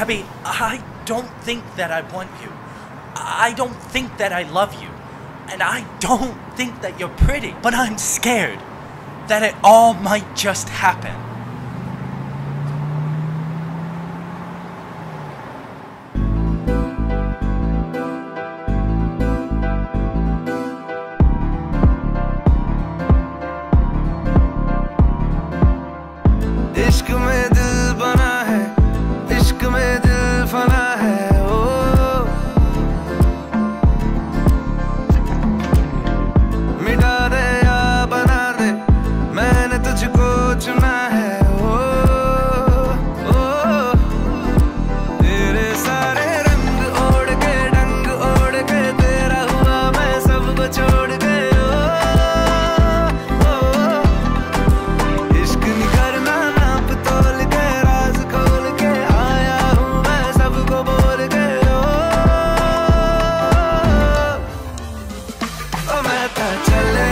Gabby, I don't think that I want you. I don't think that I love you. And I don't think that you're pretty. But I'm scared that it all might just happen. This could पता चले